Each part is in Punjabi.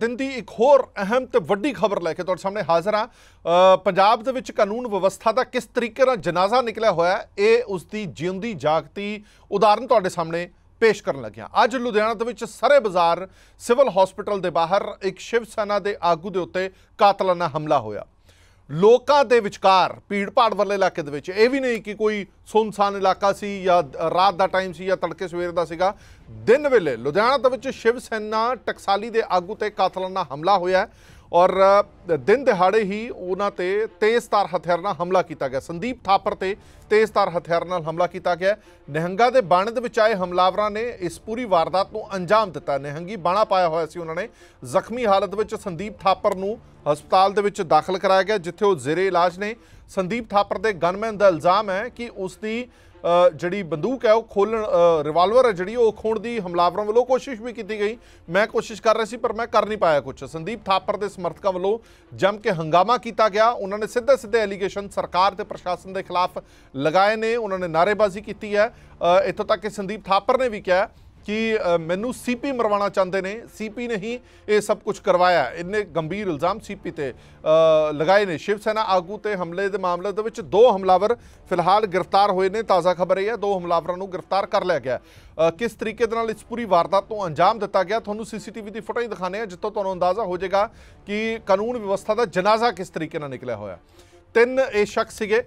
ਦਿਨ ਦੀ ਇੱਕ ਹੋਰ ਅਹਿਮ ਤੇ ਵੱਡੀ ਖਬਰ ਲੈ ਕੇ ਤੁਹਾਡੇ ਸਾਹਮਣੇ ਹਾਜ਼ਰ ਹਾਂ। ਅ, ਪੰਜਾਬ ਦੇ ਵਿੱਚ ਕਾਨੂੰਨ ਵਿਵਸਥਾ ਦਾ ਕਿਸ ਤਰੀਕੇ ਨਾਲ ਜਨਾਜ਼ਾ ਨਿਕਲਿਆ ਹੋਇਆ ਇਹ ਉਸ ਦੀ ਜਿਉਂਦੀ ਜਾਗਤੀ ਉਦਾਹਰਨ ਤੁਹਾਡੇ ਸਾਹਮਣੇ ਪੇਸ਼ ਕਰਨ ਲੱਗਿਆ। ਅੱਜ ਲੁਧਿਆਣਾ ਦੇ ਵਿੱਚ ਸਰੇ ਬਾਜ਼ਾਰ ਸਿਵਲ ਹਸਪੀਟਲ ਦੇ ਬਾਹਰ ਇੱਕ ਸ਼ਿਵ ਸੈਨਾ ਦੇ ਆਗੂ ਦੇ ਉੱਤੇ ਕਾਤਲਾਨਾ ਹਮਲਾ ਹੋਇਆ। ਲੋਕਾਂ ਦੇ ਵਿਚਕਾਰ, ਭੀੜ-ਭਾੜ ਵਾਲੇ ਇਲਾਕੇ ਦੇ ਵਿੱਚ, ਇਹ ਵੀ ਨਹੀਂ ਕਿ ਕੋਈ ਸੁਨਸਾਨ ਇਲਾਕਾ ਸੀ ਜਾਂ ਰਾਤ ਦਾ ਟਾਈਮ ਸੀ ਜਾਂ ਤੜਕੇ ਸਵੇਰ ਦਾ ਸੀਗਾ। ਦਿਨ ਵੇਲੇ ਲੁਧਿਆਣਾ ਦੇ ਵਿੱਚ ਸ਼ਿਵ ਸੈਨਾ ਟਕਸਾਲੀ ਦੇ ਆਗੂ ਤੇ ਕਾਤਲਾਨਾ ਹਮਲਾ ਹੋਇਆ ਔਰ ਦਿਨ ਦਿਹਾੜੇ ਹੀ ਉਹਨਾਂ ਤੇ ਤੇਜ਼ਧਾਰ ਹਥਿਆਰ ਨਾਲ ਹਮਲਾ ਕੀਤਾ ਗਿਆ। ਸੰਦੀਪ ਥਾਪਰ ਤੇ ਤੇਜ਼ਧਾਰ ਹਥਿਆਰ ਨਾਲ ਹਮਲਾ ਕੀਤਾ ਗਿਆ। ਨਿਹੰਗਾ ਦੇ ਬਾਣੇ ਦੇ ਵਿੱਚ ਆਏ ਹਮਲਾਵਰਾਂ ਨੇ ਇਸ ਪੂਰੀ ਵਾਰਦਾਤ ਨੂੰ ਅੰਜਾਮ ਦਿੱਤਾ। ਨਿਹੰਗੀ ਬਾਣਾ ਪਾਇਆ ਹੋਇਆ ਸੀ ਉਹਨਾਂ ਨੇ। ਜ਼ਖਮੀ ਹਾਲਤ ਵਿੱਚ ਸੰਦੀਪ ਥਾਪਰ ਨੂੰ ਹਸਪਤਾਲ ਦੇ ਵਿੱਚ ਦਾਖਲ ਕਰਾਇਆ ਗਿਆ, ਜਿੱਥੇ ਉਹ ਜ਼ੇਰੇ ਇਲਾਜ ਨੇ। ਸੰਦੀਪ ਥਾਪਰ ਦੇ ਗਨਮੈਨ ਦਾ ਇਲਜ਼ਾਮ ਹੈ ਕਿ ਉਸ ਦੀ ਜਿਹੜੀ ਬੰਦੂਕ ਹੈ ਉਹ ਖੋਲਣ ਰਿਵਾਲਵਰ ਹੈ ਜਿਹੜੀ, ਉਹ ਖੋਣ ਦੀ ਹਮਲਾਵਰਾਂ ਵੱਲੋਂ ਕੋਸ਼ਿਸ਼ ਵੀ ਕੀਤੀ ਗਈ। ਮੈਂ ਕੋਸ਼ਿਸ਼ ਕਰ ਰਿਹਾ ਸੀ, ਪਰ ਮੈਂ ਕਰ ਨਹੀਂ ਪਾਇਆ ਕੁਝ ਸੰਦੀਪ ਥਾਪਰ ਦੇ ਸਮਰਥਕਾਂ ਵੱਲੋਂ ਜੰਮ ਕੇ ਹੰਗਾਮਾ ਕੀਤਾ ਗਿਆ। ਉਹਨਾਂ ਨੇ ਸਿੱਧੇ ਸਿੱਧੇ ਐਲੀਗੇਸ਼ਨ ਸਰਕਾਰ ਤੇ ਪ੍ਰਸ਼ਾਸਨ ਦੇ ਖਿਲਾਫ ਲਗਾਏ ਨੇ। ਉਹਨਾਂ ਨੇ ਨਾਅਰੇਬਾਜ਼ੀ ਕੀਤੀ ਹੈ। ਇੱਥੋਂ ਤੱਕ ਕਿ ਸੰਦੀਪ ਥਾਪਰ ਨੇ ਵੀ ਕਿਹਾ ਕਿ ਅ, ਮੈਨੂੰ ਸੀਪੀ ਮਰਵਾਉਣਾ ਚਾਹੁੰਦੇ ਨੇ। ਸੀਪੀ ਨੇ ਹੀ ਇਹ ਸਭ ਕੁਝ ਕਰਵਾਇਆ। ਹੈ। ਇੰਨੇ ਗੰਭੀਰ ਇਲਜ਼ਾਮ ਸੀਪੀ ਤੇ ਲਗਾਏ ਨੇ। ਸ਼ਿਵ ਸੈਨਾ ਆਗੂ ਤੇ ਹਮਲੇ ਦੇ ਮਾਮਲੇ ਦੇ ਵਿੱਚ ਦੋ ਹਮਲਾਵਰ ਫਿਲਹਾਲ ਗ੍ਰਿਫਤਾਰ ਹੋਏ ਨੇ। ਤਾਜ਼ਾ ਖਬਰ ਇਹ ਹੈ ਦੋ ਹਮਲਾਵਰਾਂ ਨੂੰ ਗ੍ਰਿਫਤਾਰ ਕਰ ਲਿਆ ਗਿਆ। ਕਿਸ ਤਰੀਕੇ ਦੇ ਨਾਲ ਇਸ ਪੂਰੀ ਵਾਰਦਾਤ ਨੂੰ ਅੰਜਾਮ ਦਿੱਤਾ ਗਿਆ ਤੁਹਾਨੂੰ ਸੀਸੀਟੀਵੀ ਦੀ ਫੁਟੇਜ ਦਿਖਾਣੇ ਆ ਜਿੱਥੋਂ ਤੁਹਾਨੂੰ ਅੰਦਾਜ਼ਾ ਹੋ ਜਾਏਗਾ ਕਿ ਕਾਨੂੰਨ ਵਿਵਸਥਾ ਦਾ ਜਨਾਜ਼ਾ ਕਿਸ ਤਰੀਕੇ ਨਾਲ ਨਿਕਲਿਆ ਹੋਇਆ। ਤਿੰਨ ਇਹ ਸ਼ਖਸ ਸੀਗੇ।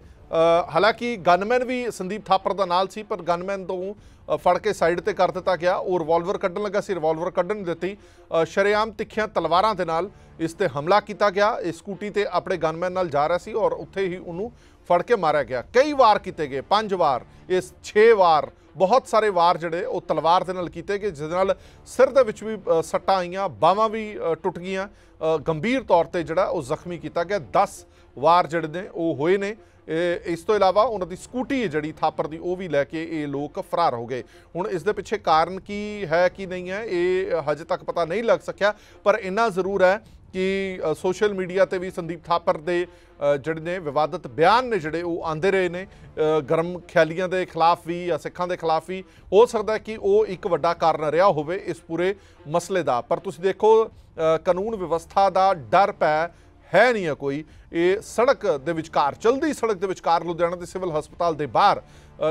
ਹਾਲਾਂਕਿ ਗਨਮੈਨ ਵੀ ਸੰਦੀਪ ਥਾਪਰ ਦਾ ਨਾਲ ਸੀ ਪਰ ਗਨਮੈਨ ਤੋਂ ਫੜ ਕੇ ਸਾਈਡ ਤੇ ਕਰ ਦਿੱਤਾ ਗਿਆ। ਉਹ ਰਿਵਾਲਵਰ ਕੱਢਣ ਲੱਗਾ ਸੀ ਰਿਵਾਲਵਰ ਕੱਢਣ ਦਿੱਤੀ। ਅ, ਸ਼ਰੇਆਮ ਤਿੱਖੀਆਂ ਤਲਵਾਰਾਂ ਦੇ ਨਾਲ ਇਸ ਤੇ ਹਮਲਾ ਕੀਤਾ ਗਿਆ। ਇਹ ਸਕੂਟੀ ਤੇ ਆਪਣੇ ਗਨਮੈਨ ਨਾਲ ਜਾ ਰਿਹਾ ਸੀ ਔਰ ਉੱਥੇ ਹੀ ਉਹਨੂੰ ਫੜ ਕੇ ਮਾਰਿਆ ਗਿਆ। ਕਈ ਵਾਰ ਕੀਤੇ ਗਏ ਪੰਜ ਵਾਰ ਇਸ 6 ਵਾਰ ਬਹੁਤ ਸਾਰੇ ਵਾਰ ਜਿਹੜੇ ਉਹ ਤਲਵਾਰ ਦੇ ਨਾਲ ਕੀਤੇ ਗਏ ਜਿਸ ਨਾਲ ਸਿਰ ਦੇ ਵਿੱਚ ਵੀ ਸੱਟਾਂ ਆਈਆਂ ਬਾਹਾਂ ਵੀ ਟੁੱਟ ਗਈਆਂ। ਗੰਭੀਰ ਤੌਰ ਤੇ ਜਿਹੜਾ ਉਹ ਜ਼ਖਮੀ ਕੀਤਾ ਗਿਆ। 10 ਵਾਰ ਜਿਹੜੇ ਨੇ ਉਹ ਹੋਏ ਨੇ। ਇਸ ਤੋਂ ਇਲਾਵਾ ਉਹਨਾਂ ਦੀ ਸਕੂਟੀ ਹੈ ਜਿਹੜੀ ਥਾਪਰ ਦੀ, ਉਹ ਵੀ ਲੈ ਕੇ ਇਹ ਲੋਕ ਫਰਾਰ ਹੋ ਗਏ। ਹੁਣ ਇਸ ਦੇ ਪਿੱਛੇ ਕਾਰਨ ਕੀ ਹੈ ਕੀ ਨਹੀਂ ਹੈ, ਇਹ ਹਜੇ ਤੱਕ ਪਤਾ ਨਹੀਂ ਲੱਗ ਸਕਿਆ, ਪਰ ਇੰਨਾ ਜ਼ਰੂਰ ਹੈ ਕਿ ਸੋਸ਼ਲ ਮੀਡੀਆ ਤੇ ਵੀ ਸੰਦੀਪ ਥਾਪਰ ਦੇ ਜਿਹੜੇ ਨੇ ਵਿਵਾਦਤ ਬਿਆਨ ਨੇ ਜਿਹੜੇ ਉਹ ਆਂਦੇ ਰਹੇ ਨੇ ਗਰਮ ਖਿਆਲੀਆਂ ਦੇ ਖਿਲਾਫ ਵੀ ਜਾਂ ਸਿੱਖਾਂ ਦੇ ਖਿਲਾਫ ਵੀ, ਹੋ ਸਕਦਾ ਕਿ ਉਹ ਇੱਕ ਵੱਡਾ ਕਾਰਨ ਰਿਹਾ ਹੋਵੇ ਇਸ ਪੂਰੇ ਮਸਲੇ ਦਾ। ਪਰ ਤੁਸੀਂ ਦੇਖੋ ਕਾਨੂੰਨ ਵਿਵਸਥਾ ਦਾ ਡਰ ਪੈ, ਹੈ ਨਹੀਂ ਹੈ ਕੋਈ। ਇਹ ਸੜਕ ਦੇ ਵਿਚਕਾਰ, ਚਲਦੀ ਸੜਕ ਦੇ ਵਿਚਕਾਰ ਲੁਧਿਆਣਾ ਦੇ ਸਿਵਲ ਹਸਪਤਾਲ ਦੇ ਬਾਹਰ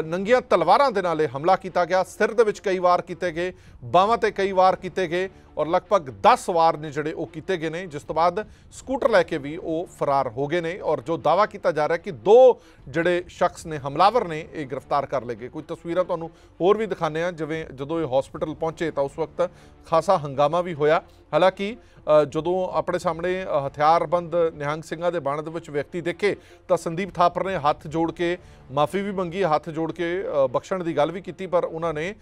ਨੰਗੀਆਂ ਤਲਵਾਰਾਂ ਦੇ ਨਾਲ ਇਹ ਹਮਲਾ ਕੀਤਾ ਗਿਆ। ਸਿਰ ਦੇ ਵਿੱਚ ਕਈ ਵਾਰ ਕੀਤੇ ਗਏ, ਬਾਹਾਂ ਤੇ ਕਈ ਵਾਰ ਕੀਤੇ ਗਏ। ਔਰ ਲਗਭਗ 10 ਵਾਰ ਨੇ ਜਿਹੜੇ ਉਹ ਕੀਤੇ ਗਏ ਨੇ, ਜਿਸ ਤੋਂ ਬਾਅਦ ਸਕੂਟਰ ਲੈ ਕੇ ਵੀ ਉਹ ਫਰਾਰ ਹੋ ਗਏ ਨੇ। ਔਰ ਜੋ ਦਾਵਾ ਕੀਤਾ ਜਾ ਰਿਹਾ ਕਿ ਦੋ ਜਿਹੜੇ ਸ਼ਖਸ ਨੇ, ਹਮਲਾਵਰ ਨੇ, ਇਹ ਗ੍ਰਿਫਤਾਰ ਕਰ ਲਏ ਗਏ। ਕੋਈ ਤਸਵੀਰਾਂ ਤੁਹਾਨੂੰ ਹੋਰ ਵੀ ਦਿਖਾਣੇ ਆ ਜਿਵੇਂ ਜਦੋਂ ਇਹ ਹਸਪੀਟਲ ਪਹੁੰਚੇ ਤਾਂ ਉਸ ਵਕਤ ਖਾਸਾ ਹੰਗਾਮਾ ਵੀ ਹੋਇਆ। ਹਾਲਾਂਕਿ ਜਦੋਂ ਆਪਣੇ ਸਾਹਮਣੇ ਹਥਿਆਰਬੰਦ ਨਿਹੰਗ ਸਿੰਘਾਂ ਦੇ ਬਾਣ ਦੇ ਵਿੱਚ ਵਿਅਕਤੀ ਦੇਖੇ, ਤਾਂ ਸੰਦੀਪ ਥਾਪਰ ਨੇ ਹੱਥ ਜੋੜ ਕੇ ਮਾਫੀ ਵੀ ਮੰਗੀ, ਹੱਥ ਜੋੜ ਕੇ ਬਖਸ਼ਣ ਦੀ ਗੱਲ ਵੀ ਕੀਤੀ, ਪਰ ਉਹਨਾਂ ਨੇ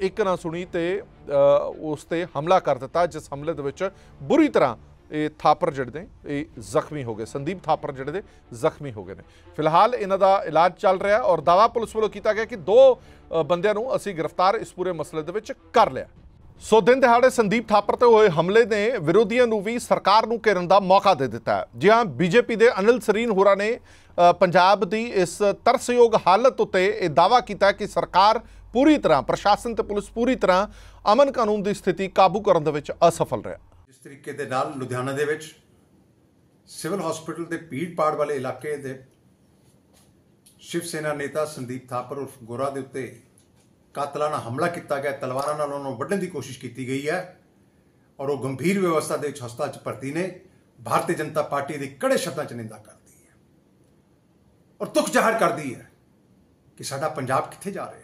ਇੱਕ ਨਾ ਸੁਣੀ ਤੇ ਉਸ ਤੇ ਹਮਲਾ ਕਰ ਦਿੱਤਾ, ਜਿਸ ਹਮਲੇ ਦੇ ਵਿੱਚ ਬੁਰੀ ਤਰ੍ਹਾਂ ਇਹ ਥਾਪਰ ਜਿਹੜੇ ਨੇ, ਇਹ ਜ਼ਖਮੀ ਹੋ ਗਏ। ਸੰਦੀਪ ਥਾਪਰ ਜਿਹੜੇ ਨੇ, ਜ਼ਖਮੀ ਹੋ ਗਏ ਨੇ। ਫਿਲਹਾਲ ਇਹਨਾਂ ਦਾ ਇਲਾਜ ਚੱਲ ਰਿਹਾ ਔਰ ਦਾਵਾ ਪੁਲਿਸ ਵੱਲੋਂ ਕੀਤਾ ਗਿਆ ਕਿ ਦੋ ਬੰਦਿਆਂ ਨੂੰ ਅਸੀਂ ਗ੍ਰਿਫਤਾਰ ਇਸ ਪੂਰੇ ਮਸਲੇ ਦੇ ਵਿੱਚ ਕਰ ਲਿਆ। ਸੋ ਦਿਨ ਦਿਹਾੜੇ ਸੰਦੀਪ ਥਾਪਰ ਤੇ ਹੋਏ ਹਮਲੇ ਨੇ ਵਿਰੋਧੀਆਂ ਨੂੰ ਵੀ ਸਰਕਾਰ ਨੂੰ ਘੇਰਨ ਦਾ ਮੌਕਾ ਦੇ ਦਿੱਤਾ ਹੈ। ਜੀ ਹਾਂ ਬੀਜੇਪੀ ਦੇ ਅਨਿਲ ਸਰੀਨ ਹੋਰਾਂ ਨੇ ਪੰਜਾਬ ਦੀ ਇਸ ਤਰਸਯੋਗ ਹਾਲਤ ਉੱਤੇ ਇਹ ਦਾਵਾ ਕੀਤਾ ਕਿ ਸਰਕਾਰ ਪੂਰੀ ਤਰ੍ਹਾਂ, ਪ੍ਰਸ਼ਾਸਨ ਤੇ ਪੁਲਿਸ ਪੂਰੀ ਤਰ੍ਹਾਂ ਅਮਨ ਕਾਨੂੰਨ ਦੀ ਸਥਿਤੀ ਕਾਬੂ ਕਰਨ ਦੇ ਵਿੱਚ ਅਸਫਲ ਰਿਹਾ। ਜਿਸ ਤਰੀਕੇ ਦੇ ਨਾਲ ਲੁਧਿਆਣਾ ਦੇ ਵਿੱਚ ਸਿਵਲ ਹਸਪੀਟਲ ਦੇ ਭੀੜ ਪਾੜ ਵਾਲੇ ਇਲਾਕੇ ਦੇ ਸ਼ਿਵ ਸੈਨਾ ਨੇਤਾ ਸੰਦੀਪ ਥਾਪਰ ਉਰਫ ਗੋਰਾ ਦੇ ਉੱਤੇ ਕਾਤਲਾਨਾ ਹਮਲਾ ਕੀਤਾ ਗਿਆ। ਤਲਵਾਰਾਂ ਨਾਲ ਉਹਨਾਂ ਨੂੰ ਵੱਢਣ ਦੀ ਕੋਸ਼ਿਸ਼ ਕੀਤੀ ਗਈ ਹੈ ਔਰ ਉਹ ਗੰਭੀਰ ਵਿਵਸਥਾ ਦੇ ਵਿੱਚ ਹਸਪਤਾਲ 'ਚ ਭਰਤੀ ਨੇ। ਭਾਰਤੀ ਜਨਤਾ ਪਾਰਟੀ ਦੀ ਕੜੇ ਸ਼ਬਦਾਂ 'ਚ ਨਿੰਦਾ ਕਰਦੀ ਹੈ ਔਰ ਦੁੱਖ ਜ਼ਾਹਰ ਕਰਦੀ ਹੈ ਕਿ ਸਾਡਾ ਪੰਜਾਬ ਕਿੱਥੇ ਜਾ ਰਿਹਾ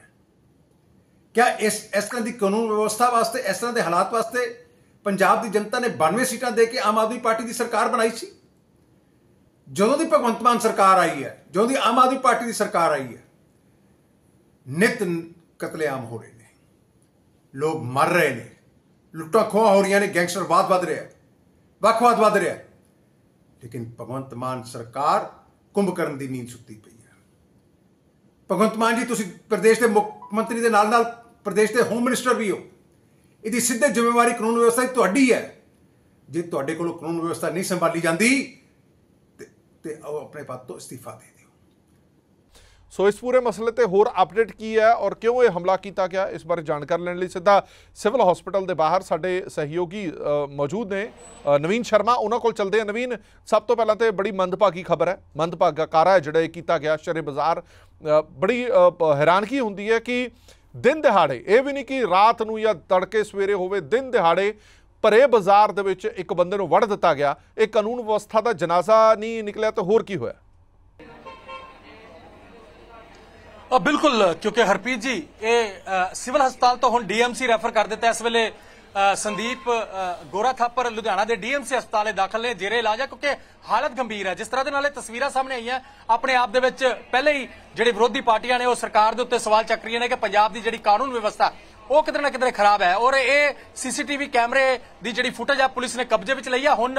ਕਿਆ ਇਸ ਇਸ ਤਰ੍ਹਾਂ ਦੀ ਕਾਨੂੰਨ ਵਿਵਸਥਾ ਵਾਸਤੇ ਇਸ ਤਰ੍ਹਾਂ ਦੇ ਹਾਲਾਤ ਵਾਸਤੇ ਪੰਜਾਬ ਦੀ ਜਨਤਾ ਨੇ 92 ਸੀਟਾਂ ਦੇ ਕੇ ਆਮ ਆਦਮੀ ਪਾਰਟੀ ਦੀ ਸਰਕਾਰ ਬਣਾਈ ਸੀ ਜਦੋਂ ਦੀ ਭਗਵੰਤ ਮਾਨ ਸਰਕਾਰ ਆਈ ਹੈ ਜਦੋਂ ਦੀ ਆਮ ਆਦਮੀ ਪਾਰਟੀ ਦੀ ਸਰਕਾਰ ਆਈ ਹੈ ਨਿਤ ਕਤਲੇਆਮ ਹੋ ਰਹੇ ਨੇ ਲੋਕ ਮਰ ਰਹੇ ਨੇ ਲੁੱਟਾਂ ਖੋਹਾਂ ਹੋ ਰਹੀਆਂ ਨੇ ਗੈਂਗਸਟਰਵਾਦ ਵੱਧ ਰਿਹਾ ਵੱਖਵਾਦ ਵੱਧ ਰਿਹਾ ਲੇਕਿਨ ਭਗਵੰਤ ਮਾਨ ਸਰਕਾਰ ਕੁੰਭਕਰਨ ਦੀ ਨੀਂਦ ਸੁੱਤੀ ਪਈ ਹੈ ਭਗਵੰਤ ਮਾਨ ਜੀ ਤੁਸੀਂ ਪ੍ਰਦੇਸ਼ ਦੇ ਮੁੱਖ ਮੰਤਰੀ ਦੇ ਨਾਲ ਨਾਲ ਪ੍ਰਦੇਸ਼ ਦੇ ਹੋਮ ਮਿਨਿਸਟਰ ਵੀ ਹੋ। ਇਹਦੀ ਸਿੱਧੇ ਜ਼ਿੰਮੇਵਾਰੀ ਕਾਨੂੰਨ ਵਿਵਸਥਾ ਦੀ ਤੁਹਾਡੀ ਹੈ। ਜੇ ਤੁਹਾਡੇ ਕੋਲੋਂ ਕਾਨੂੰਨ ਵਿਵਸਥਾ ਨਹੀਂ ਸੰਭਾਲੀ ਜਾਂਦੀ, ਤੇ ਆਪਣੇ ਪਦ ਤੋਂ ਅਸਤੀਫਾ ਦੇ ਦਿਓ। ਸੋ ਇਸ ਪੂਰੇ ਮਸਲੇ ਤੇ ਹੋਰ ਅਪਡੇਟ ਕੀ ਹੈ ਔਰ ਕਿਉਂ ਇਹ ਹਮਲਾ ਕੀਤਾ ਗਿਆ, ਇਸ ਬਾਰੇ ਜਾਣਕਾਰੀ ਲੈਣ ਲਈ ਸਿੱਧਾ ਸਿਵਲ ਹਸਪੀਟਲ ਦੇ ਬਾਹਰ ਸਾਡੇ ਸਹਿਯੋਗੀ ਮੌਜੂਦ ਨੇ ਨਵੀਨ ਸ਼ਰਮਾ। ਉਹਨਾਂ ਕੋਲ ਚਲਦੇ ਆ ਨਵੀਨ। ਸਭ ਤੋਂ ਪਹਿਲਾਂ ਤੇ ਬੜੀ ਮੰਦਭਾਗੀ ਖਬਰ ਹੈ। ਮੰਦਭਾਗਾ ਕਾਰਾ ਹੈ ਜਿਹੜਾ ਇਹ ਕੀਤਾ ਗਿਆ। ਸ਼ਰੇ ਬਾਜ਼ਾਰ ਬੜੀ ਹੈਰਾਨਗੀ ਹੁੰਦੀ ਹੈ ਕਿ ਦਿਨ ਦਿਹਾੜੇ ਇਹ ਵੀ ਨਹੀਂ ਕਿ ਰਾਤ ਨੂੰ ਜਾਂ ਤੜਕੇ ਸਵੇਰੇ ਹੋਵੇ ਦਿਨ ਦਿਹਾੜੇ ਭਰੇ ਬਾਜ਼ਾਰ ਦੇ ਵਿੱਚ ਇੱਕ ਬੰਦੇ ਨੂੰ ਵੜ ਦਿੱਤਾ ਗਿਆ। ਇਹ ਕਾਨੂੰਨ ਵਿਵਸਥਾ ਦਾ ਜਨਾਜ਼ਾ ਨਹੀਂ ਨਿਕਲਿਆ ਤਾਂ ਹੋਰ ਕੀ ਹੋਇਆ? ਅ, ਬਿਲਕੁਲ ਕਿਉਂਕਿ ਹਰਪ੍ਰੀਤ ਜੀ ਇਹ ਸਿਵਲ ਹਸਪਤਾਲ ਤੋਂ ਹੁਣ ਡੀਐਮਸੀ ਰੈਫਰ ਕਰ ਦਿੱਤਾ। ਇਸ ਵੇਲੇ ਸੰਦੀਪ ਅ, ਗੋਰਾ ਥਾਪਰ ਲੁਧਿਆਣਾ ਦੇ ਡੀਐਮਸੀ ਦੇ ਦਾਖਲ ਨੇ ਜੇਰੇ ਇਲਾਜ ਹੈ ਕਿਉਂਕਿ ਹਾਲਤ ਗੰਭੀਰ ਹੈ ਜਿਸ ਤਰ੍ਹਾਂ ਦੇ ਨਾਲ ਇਹ ਤਸਵੀਰਾਂ ਸਾਹਮਣੇ ਆਈਆਂ ਆਪਣੇ ਆਪ ਦੇ ਵਿੱਚ ਪਹਿਲੇ ਹੀ ਜਿਹੜੇ ਵਿਰੋਧੀ ਪਾਰਟੀਆਂ ਨੇ ਉਹ ਸਰਕਾਰ ਦੇ ਉੱਤੇ ਸਵਾਲ ਚੱਕ ਰਹੀਆਂ ਨੇ ਕਿ ਪੰਜਾਬ ਦੀ ਜਿਹੜੀ ਕਾਨੂੰਨ ਵਿਵਸਥਾ ਉਹ ਕਿਤੇ ਨਾ ਕਿਤੇ ਖਰਾਬ ਹੈ। ਔਰ ਇਹ ਸੀਸੀਟੀਵੀ ਕੈਮਰੇ ਦੀ ਜਿਹੜੀ ਫੁਟੇਜ ਆ ਪੁਲਿਸ ਨੇ ਕਬਜ਼ੇ ਵਿੱਚ ਲਈ ਆ। ਹੁਣ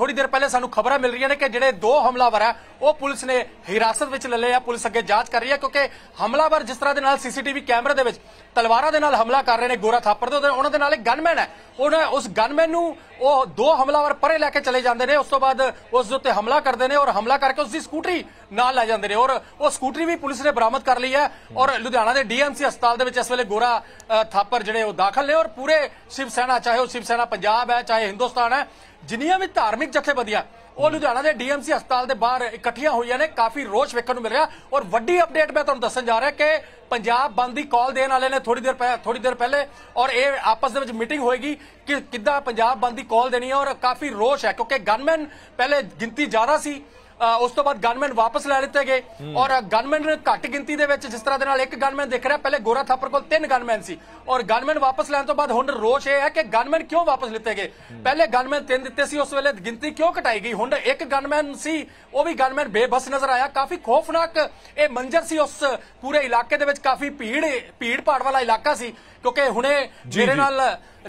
ਥੋੜੀ ਦੇਰ ਪਹਿਲੇ ਸਾਨੂੰ ਖਬਰਾਂ ਮਿਲ ਰਹੀਆਂ ਨੇ ਕਿ ਜਿਹੜੇ ਦੋ ਹਮਲਾਵਰ ਆ ਉਹ ਪੁਲਿਸ ਨੇ ਹਿਰਾਸਤ ਵਿੱਚ ਲੈ ਲਏ ਆ, ਪੁਲਿਸ ਅੱਗੇ ਜਾਂਚ ਕਰ ਰਹੀ ਹੈ, ਕਿਉਂਕਿ ਹਮਲਾਵਰ ਜਿਸ ਤਰ੍ਹਾਂ ਦੇ ਨਾਲ ਸੀਸੀਟੀਵੀ ਕੈਮਰੇ ਦੇ ਵਿੱਚ ਤਲਵਾਰਾਂ ਦੇ ਨਾਲ ਹਮਲਾ ਕਰ ਰਹੇ ਨੇ ਗੋਰਾ ਥਾਪਰ ਦੇ ਉਹਨਾਂ ਦੇ ਨਾਲ ਇੱਕ ਗਨਮੈਨ ਹੈ। ਉਹਨਾਂ, ਉਸ ਗਨਮੈਨ ਨੂੰ ਉਹ ਦੋ ਹਮਲਾਵਰ ਪਰੇ ਲੈ ਕੇ ਚਲੇ ਜਾਂਦੇ ਨੇ, ਉਸ ਤੋਂ ਬਾਅਦ ਉਸ ਦੇ ਉੱਤੇ ਹਮਲਾ ਕਰਦੇ ਨੇ ਔਰ ਹਮਲਾ ਕਰਕੇ ਉਸ ਦੀ ਸਕੂਟਰੀ ਨਾਲ ਲੈ ਜਾਂਦੇ ਨੇ ਔਰ ਉਹ ਸਕੂਟਰੀ ਵੀ ਪੁਲਿਸ ਨੇ ਬਰਾਮਦ ਕਰ ਲਈ ਹੈ ਔਰ ਲੁਧਿਆਣਾ ਦੇ ਡੀਐਮਸੀ ਹਸਪਤਾਲ ਦੇ ਵਿੱਚ ਇਸ ਵੇਲੇ ਗੋਰਾ ਥਾਪਰ ਜਿਹੜੇ ਉਹ ਦਾਖਲ ਨੇ ਔਰ ਪੂਰੇ ਸ਼ਿਵ ਸੈਨਾ, ਚਾਹੇ ਉਹ ਸ਼ਿਵ ਸੈਨਾ ਪੰਜਾਬ ਹੈ, ਚਾਹੇ ਹਿੰਦੁਸਤਾਨ ਹੈ ਜਿੰਨੀਆਂ ਵੀ ਧਾਰਮਿਕ ਜਥੇਬੰਦੀਆਂ, ਉਹ ਲੁਧਿਆਣਾ ਦੇ ਡੀਐਮਸੀ ਹਸਪਤਾਲ ਦੇ ਬਾਹਰ ਇਕੱਠੀਆਂ ਹੋਈਆਂ ਨੇ, ਕਾਫੀ ਰੋਸ਼ ਵੇਖਣ ਨੂੰ ਮਿਲ ਰਿਹਾ। ਔਰ ਵੱਡੀ ਅਪਡੇਟ ਮੈਂ ਤੁਹਾਨੂੰ ਦੱਸਣ ਜਾ ਰਿਹਾ ਕਿ ਪੰਜਾਬ ਬੰਦ ਦੀ ਕਾਲ ਦੇਣ ਵਾਲੇ ਨੇ ਥੋੜੀ ਦੇਰ ਪਹਿ- ਥੋੜੀ ਦੇਰ ਪਹਿਲੇ, ਔਰ ਇਹ ਆਪਸ ਦੇ ਵਿੱਚ ਮੀਟਿੰਗ ਹੋਏਗੀ ਕਿ ਕਿੱਦਾਂ ਪੰਜਾਬ ਬੰਦ ਦੀ ਕਾਲ ਦੇਣੀ ਹੈ, ਔਰ ਕਾਫੀ ਰੋਸ਼ ਹੈ, ਕਿਉਂਕਿ ਗਨਮੈਨ ਪਹਿਲੇ ਗਿਣਤੀ ਜ਼ਿਆਦਾ ਸੀ। ਉਸ ਤੋਂ ਬਾਅਦ ਗਨਮੈਨ ਵਾਪਸ ਲੈ ਲਿੱਤੇ ਗਏ। ਔਰ ਗਨਮੈਨ ਘੱਟ ਗਿਣਤੀ ਦੇ ਵਿੱਚ ਜਿਸ ਤਰ੍ਹਾਂ ਦੇ ਨਾਲ ਇੱਕ ਗਨਮੈਨ ਦਿਖ ਰਿਹਾ ਪਹਿਲੇ ਗੋਰਾ ਥਾਪਰ ਕੋਲ ਤਿੰਨ ਗਨਮੈਨ ਸੀ। ਔਰ ਗਨਮੈਨ ਵਾਪਸ ਲੈਣ ਤੋਂ ਬਾਅਦ ਹੁਣ ਰੋਸ਼ ਇਹ ਹੈ ਕਿ ਗਨਮੈਨ ਕਿਉਂ ਵਾਪਸ ਲਿੱਤੇ ਗਏ? ਪਹਿਲੇ ਗਨਮੈਨ ਤਿੰਨ ਦਿੱਤੇ ਸੀ ਉਸ ਵੇਲੇ ਗਿਣਤੀ ਕਿਉਂ ਘਟਾਈ ਗਈ? ਹੁਣ ਇੱਕ ਗਨਮੈਨ ਸੀ ਉਹ ਵੀ ਗਨਮੈਨ ਬੇਬਸ ਨਜ਼ਰ ਆਇਆ। ਕਾਫੀ ਖੌਫਨਾਕ ਇਹ ਮੰਜ਼ਰ ਸੀ ਉਸ ਪੂਰੇ ਇਲਾਕੇ ਦੇ ਵਿੱਚ ਕਾਫੀ ਭੀੜ ਭੀੜ ਭਾੜ ਵਾਲਾ ਇਲਾਕਾ ਸੀ। ਕਿਉਂਕਿ ਹੁਣੇ ਮੇਰੇ। ਨਾਲ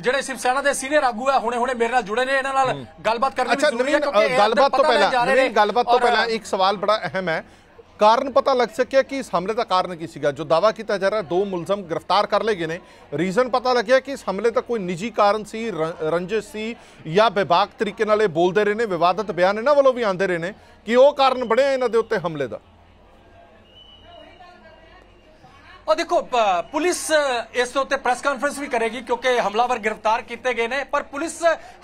ਜਿਹੜੇ ਸ਼ਿਵ ਸੈਨਾ ਦੇ ਸੀਨੀਅਰ ਆਗੂ ਆ ਹੁਣੇ ਹੁਣੇ ਮੇਰੇ ਨਾਲ ਜੁੜੇ ਨੇ ਇਹਨਾਂ ਨਾਲ ਗੱਲਬਾਤ ਕਰਨੀ ਜ਼ਰੂਰੀ ਹੈ ਕਿਉਂਕਿ ਗੱਲਬਾਤ ਤੋਂ ਪਹਿਲਾਂ ਜਾ ਰਹੇ ਨੇ। ਨਵੀਨ ਗੱਲਬਾਤ ਤੋਂ ਪਹਿਲਾਂ ਇੱਕ ਸਵਾਲ ਬੜਾ ਅਹਿਮ ਹੈ। ਕਾਰਨ ਪਤਾ ਲੱਗ ਸਕਿਆ ਕਿ ਇਸ ਹਮਲੇ ਦਾ ਕਾਰਨ ਕੀ ਸੀਗਾ? ਜੋ ਦਾਵਾ ਕੀਤਾ ਜਾ ਰਿਹਾ ਦੋ ਮੁਲਜ਼ਮ ਗ੍ਰਿਫਤਾਰ ਕਰ ਲਏ ਗਏ ਨੇ। ਰੀਜ਼ਨ ਪਤਾ ਲੱਗਿਆ ਕਿ ਇਸ ਹਮਲੇ ਦਾ ਕੋਈ ਨਿੱਜੀ ਕਾਰਨ ਸੀ ਰੰਜਿਸ਼ ਸੀ ਜਾਂ ਬੇਬਾਕ ਤਰੀਕੇ ਨਾਲ ਇਹ ਬੋਲਦੇ ਰਹੇ ਨੇ ਵਿਵਾਦਤ ਬਿਆਨ ਇਹਨਾਂ ਵੱਲੋਂ ਵੀ ਆਉਂਦੇ ਰਹੇ ਨੇ ਕਿ ਉਹ ਕਾਰਨ ਬਣਿਆ ਇਹਨਾਂ ਦੇ ਉੱਤੇ ਹਮਲੇ ਦਾ। ਉਹ ਦੇਖੋ ਪੁਲਿਸ ਇਸ ਦੇ ਉੱਤੇ ਪ੍ਰੈਸ ਕਾਨਫਰੰਸ ਵੀ ਕਰੇਗੀ ਕਿਉਂਕਿ ਹਮਲਾਵਰ ਗ੍ਰਿਫਤਾਰ ਕੀਤੇ ਗਏ ਨੇ, ਪਰ ਪੁਲਿਸ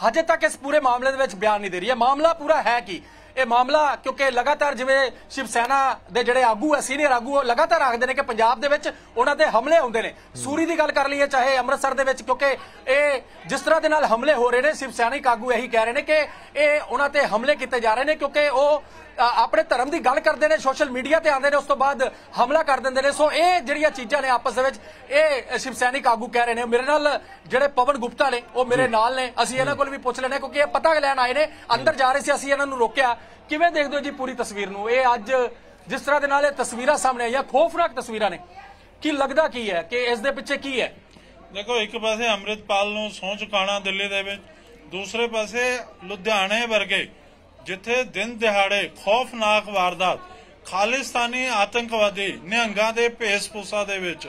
ਹਜੇ ਤੱਕ ਇਸ ਪੂਰੇ ਮਾਮਲੇ ਦੇ ਵਿੱਚ ਬਿਆਨ ਨਹੀਂ ਦੇ ਰਹੀ ਹੈ। ਮਾਮਲਾ ਪੂਰਾ ਹੈ ਕੀ? ਇਹ ਮਾਮਲਾ ਕਿਉਂਕਿ ਲਗਾਤਾਰ ਜਿਵੇਂ ਸ਼ਿਵ ਸੈਨਾ ਦੇ ਜਿਹੜੇ ਆਗੂ ਹੈ ਸੀਨੀਅਰ ਆਗੂ ਉਹ ਲਗਾਤਾਰ ਆਖਦੇ ਨੇ ਕਿ ਪੰਜਾਬ ਦੇ ਵਿੱਚ ਉਹਨਾਂ ਤੇ ਹਮਲੇ ਹੁੰਦੇ ਨੇ। ਸੂਰੀ ਦੀ ਗੱਲ ਕਰ ਲਈਏ ਚਾਹੇ ਅੰਮ੍ਰਿਤਸਰ ਦੇ ਵਿੱਚ ਕਿਉਂਕਿ ਇਹ ਜਿਸ ਤਰ੍ਹਾਂ ਦੇ ਨਾਲ ਹਮਲੇ ਹੋ ਰਹੇ ਨੇ ਸ਼ਿਵ ਸੈਨਿਕ ਆਗੂ ਇਹੀ ਕਹਿ ਰਹੇ ਨੇ ਕਿ ਇਹ ਉਹਨਾਂ ਤੇ ਹਮਲੇ ਕੀਤੇ ਜਾ ਰਹੇ ਨੇ ਕਿਉਂਕਿ ਉਹ ਆਪਣੇ ਧਰਮ ਦੀ ਗੱਲ ਕਰਦੇ ਨੇ ਸੋਸ਼ਲ ਮੀਡੀਆ ਤੇ ਆਉਂਦੇ ਨੇ ਉਸ ਤੋਂ ਬਾਅਦ ਹਮਲਾ ਕਰ ਦਿੰਦੇ ਨੇ। ਸੋ ਇਹ ਜਿਹੜੀਆਂ ਚੀਜ਼ਾਂ ਨੇ ਆਪਸ ਦੇ ਵਿੱਚ ਇਹ ਸ਼ਿਵ ਸੈਨਿਕ ਆਗੂ ਕਹਿ ਰਹੇ ਨੇ। ਮੇਰੇ ਨਾਲ ਜਿਹੜੇ ਪਵਨ ਗੁਪਤਾ ਨੇ ਉਹ ਮੇਰੇ ਨਾਲ ਨੇ। ਅਸੀਂ ਇਹਨਾਂ ਕੋਲ ਵੀ ਪੁੱਛ ਲੈਣੇ ਕਿਉਂਕਿ ਇਹ ਪਤਾ ਲੈਣ ਆਏ ਨੇ। ਅੰਦਰ ਜਾ ਰਹੇ ਸੀ ਅਸੀਂ ਇਹਨਾਂ ਨੂੰ ਰੋਕਿਆ। ਕਿਵੇਂ ਦੇਖਦੇ ਹੋ ਜੀ ਪੂਰੀ ਤਸਵੀਰ ਨੂੰ? ਇਹ ਅੱਜ ਜਿਸ ਤਰ੍ਹਾਂ ਦੇ ਨਾਲ ਇਹ ਤਸਵੀਰਾਂ ਸਾਹਮਣੇ ਆਈਆਂ, ਖੌਫਨਾਕ ਤਸਵੀਰਾਂ ਨੇ। ਕੀ ਲੱਗਦਾ ਕੀ ਹੈ ਕਿ ਇਸ ਦੇ ਪਿੱਛੇ ਕੀ ਹੈ? ਦੇਖੋ, ਇੱਕ ਪਾਸੇ ਅੰਮ੍ਰਿਤਪਾਲ ਨੂੰ ਸਹੁੰ ਚੁਕਾਉਣਾ ਦਿੱਲੀ ਦੇ ਵਿੱਚ, ਦੂਸਰੇ ਪਾਸੇ ਲੁਧਿਆਣੇ ਵਰਗੇ, ਜਿੱਥੇ ਦਿਨ ਦਿਹਾੜੇ ਖੌਫਨਾਕ ਵਾਰਦਾਤ, ਖਾਲਿਸਤਾਨੀ ਆਤੰਕਵਾਦੀ ਨਿਹੰਗਾਂ ਦੇ ਭੇਸ-ਭੂਸਾ ਦੇ ਵਿੱਚ,